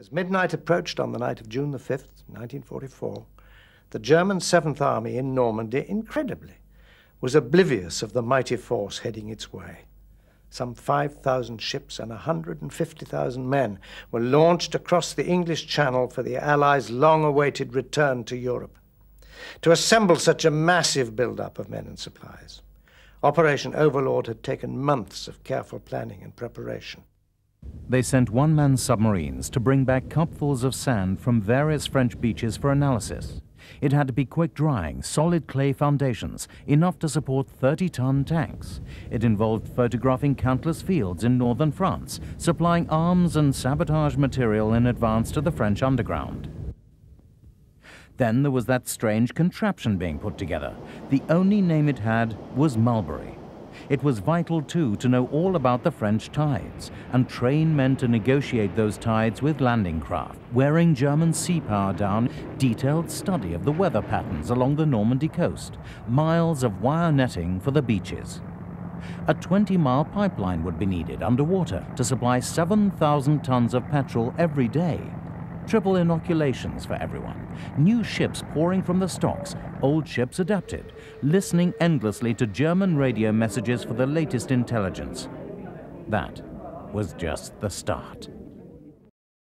As midnight approached on the night of June the 5th, 1944, the German Seventh Army in Normandy, incredibly, was oblivious of the mighty force heading its way. Some 5,000 ships and 150,000 men were launched across the English Channel for the Allies' long awaited return to Europe. To assemble such a massive build-up of men and supplies, Operation Overlord had taken months of careful planning and preparation. They sent one-man submarines to bring back cupfuls of sand from various French beaches for analysis. It had to be quick drying, solid clay foundations, enough to support 30-ton tanks. It involved photographing countless fields in northern France, supplying arms and sabotage material in advance to the French underground. Then there was that strange contraption being put together. The only name it had was Mulberry. It was vital, too, to know all about the French tides and train men to negotiate those tides with landing craft, wearing German sea power down, detailed study of the weather patterns along the Normandy coast, miles of wire netting for the beaches. A 20-mile pipeline would be needed underwater to supply 7,000 tons of petrol every day triple inoculations for everyone, new ships pouring from the stocks, old ships adapted, listening endlessly to German radio messages for the latest intelligence. That was just the start.